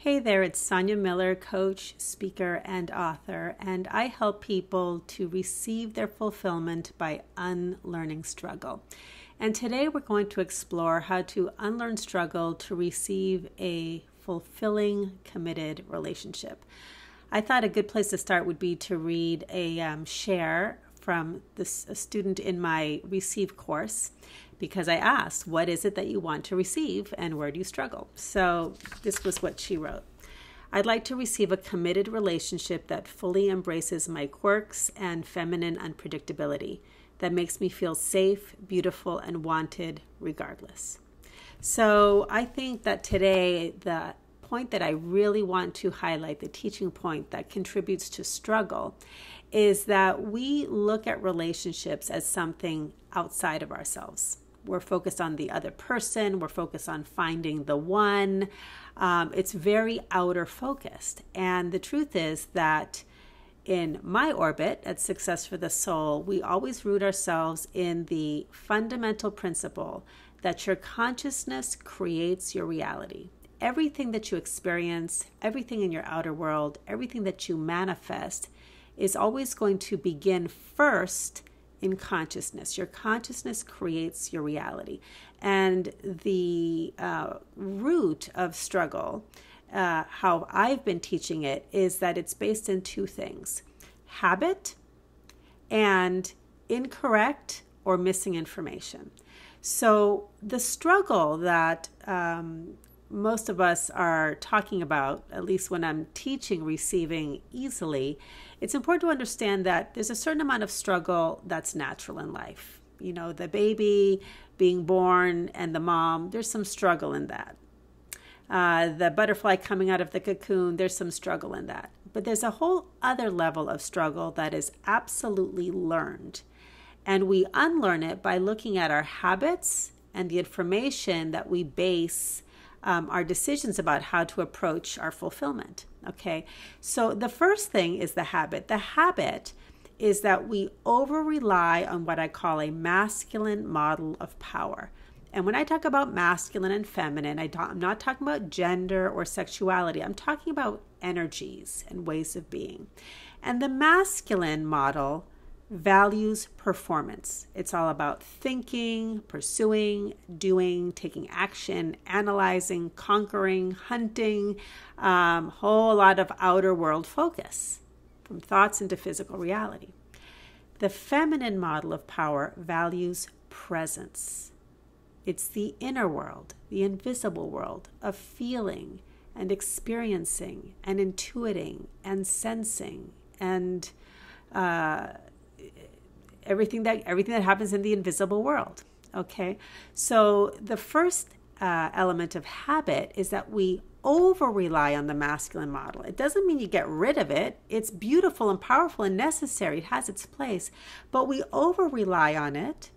Hey there, it's Sonia Miller, coach, speaker, and author, and I help people to receive their fulfillment by unlearning struggle. And today we're going to explore how to unlearn struggle to receive a fulfilling, committed relationship. I thought a good place to start would be to read a um, share from this a student in my receive course because I asked, What is it that you want to receive and where do you struggle? So this was what she wrote. I'd like to receive a committed relationship that fully embraces my quirks and feminine unpredictability, that makes me feel safe, beautiful, and wanted regardless. So I think that today, the point that I really want to highlight, the teaching point that contributes to struggle, is that we look at relationships as something outside of ourselves we're focused on the other person, we're focused on finding the one. Um, it's very outer focused. And the truth is that in my orbit at Success for the Soul, we always root ourselves in the fundamental principle that your consciousness creates your reality. Everything that you experience, everything in your outer world, everything that you manifest is always going to begin first in consciousness. Your consciousness creates your reality. And the uh, root of struggle, uh, how I've been teaching it, is that it's based in two things habit and incorrect or missing information. So the struggle that um, most of us are talking about, at least when I'm teaching receiving easily, it's important to understand that there's a certain amount of struggle that's natural in life. You know, the baby being born and the mom, there's some struggle in that. Uh, the butterfly coming out of the cocoon, there's some struggle in that. But there's a whole other level of struggle that is absolutely learned. And we unlearn it by looking at our habits and the information that we base um, our decisions about how to approach our fulfillment. Okay, so the first thing is the habit. The habit is that we over rely on what I call a masculine model of power. And when I talk about masculine and feminine, I am not talking about gender or sexuality. I'm talking about energies and ways of being. And the masculine model values performance. It's all about thinking, pursuing, doing, taking action, analyzing, conquering, hunting, um, whole lot of outer world focus from thoughts into physical reality. The feminine model of power values presence. It's the inner world, the invisible world of feeling and experiencing and intuiting and sensing and uh, everything that everything that happens in the invisible world. Okay, so the first uh, element of habit is that we over rely on the masculine model. It doesn't mean you get rid of it. It's beautiful and powerful and necessary. It has its place, but we over rely on it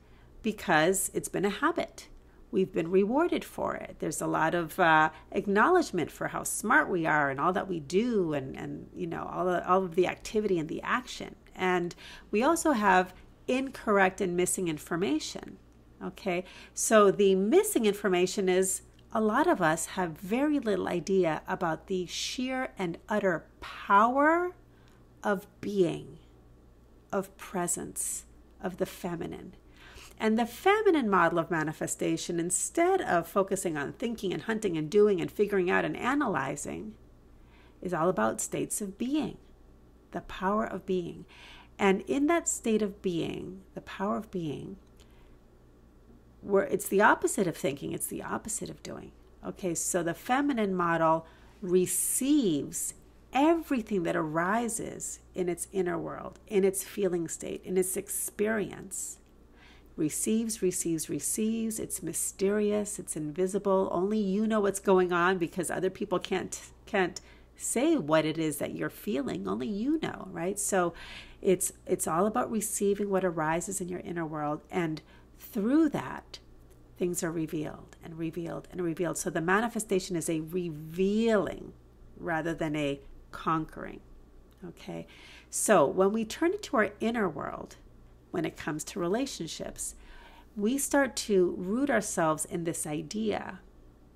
because it's been a habit. We've been rewarded for it. There's a lot of uh, acknowledgement for how smart we are and all that we do, and and you know all the, all of the activity and the action. And we also have incorrect and missing information. Okay, so the missing information is a lot of us have very little idea about the sheer and utter power of being, of presence, of the feminine. And the feminine model of manifestation, instead of focusing on thinking and hunting and doing and figuring out and analyzing, is all about states of being, the power of being. And in that state of being, the power of being, where it's the opposite of thinking, it's the opposite of doing. Okay, so the feminine model receives everything that arises in its inner world, in its feeling state, in its experience. Receives, receives, receives. It's mysterious, it's invisible. Only you know what's going on because other people can't can't say what it is that you're feeling only you know right? So it's it's all about receiving what arises in your inner world and through that things are revealed and revealed and revealed. So the manifestation is a revealing rather than a conquering okay? So when we turn into our inner world when it comes to relationships we start to root ourselves in this idea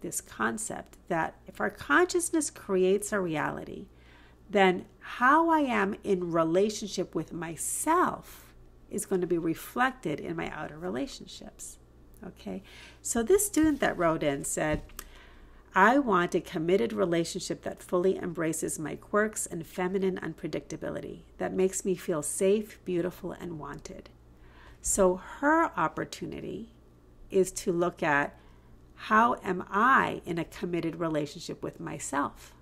this concept that if our consciousness creates a reality, then how I am in relationship with myself is going to be reflected in my outer relationships. Okay, so this student that wrote in said, I want a committed relationship that fully embraces my quirks and feminine unpredictability, that makes me feel safe, beautiful, and wanted. So her opportunity is to look at how am I in a committed relationship with myself?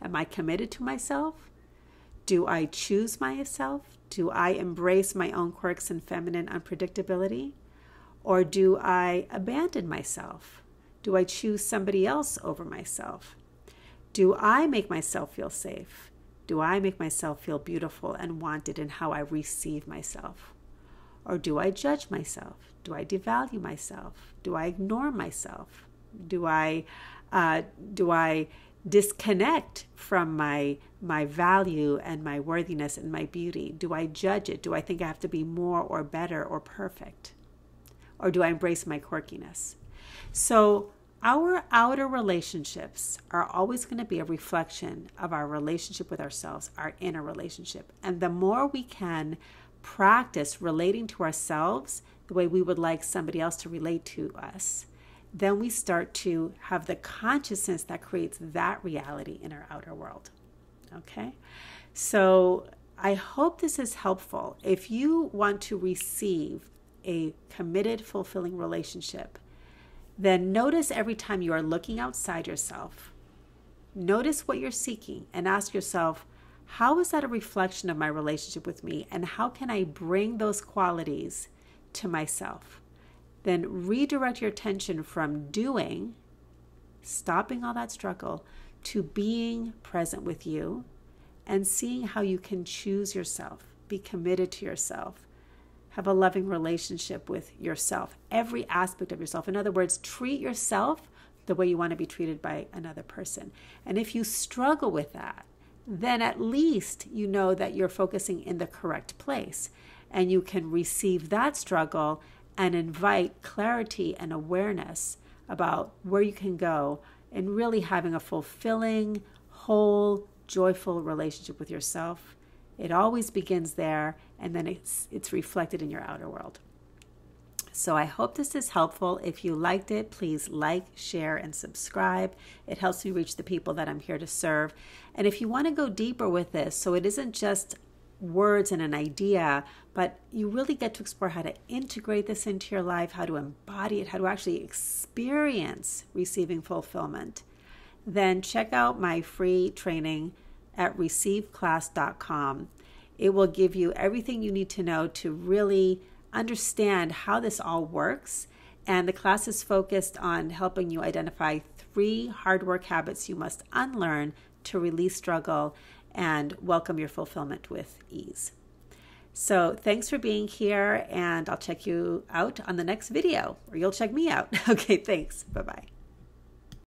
Am I committed to myself? Do I choose myself? Do I embrace my own quirks and feminine unpredictability? Or do I abandon myself? Do I choose somebody else over myself? Do I make myself feel safe? Do I make myself feel beautiful and wanted in how I receive myself? Or do I judge myself? Do I devalue myself? Do I ignore myself? Do I uh, do I disconnect from my my value and my worthiness and my beauty? Do I judge it? Do I think I have to be more or better or perfect? Or do I embrace my quirkiness? So our outer relationships are always going to be a reflection of our relationship with ourselves, our inner relationship. And the more we can practice relating to ourselves the way we would like somebody else to relate to us, then we start to have the consciousness that creates that reality in our outer world. Okay? So I hope this is helpful. If you want to receive a committed, fulfilling relationship, then notice every time you are looking outside yourself, notice what you're seeking and ask yourself, how is that a reflection of my relationship with me? And how can I bring those qualities to myself? Then redirect your attention from doing, stopping all that struggle, to being present with you and seeing how you can choose yourself, be committed to yourself, have a loving relationship with yourself, every aspect of yourself. In other words, treat yourself the way you want to be treated by another person. And if you struggle with that, then at least you know that you're focusing in the correct place and you can receive that struggle and invite clarity and awareness about where you can go and really having a fulfilling, whole, joyful relationship with yourself. It always begins there and then it's it's reflected in your outer world. So I hope this is helpful. If you liked it, please like, share, and subscribe. It helps me reach the people that I'm here to serve. And if you want to go deeper with this, so it isn't just words and an idea, but you really get to explore how to integrate this into your life, how to embody it, how to actually experience receiving fulfillment, then check out my free training at receiveclass.com. It will give you everything you need to know to really understand how this all works. And the class is focused on helping you identify three hard work habits you must unlearn to release struggle and welcome your fulfillment with ease. So, thanks for being here, and I'll check you out on the next video, or you'll check me out. Okay, thanks. Bye bye.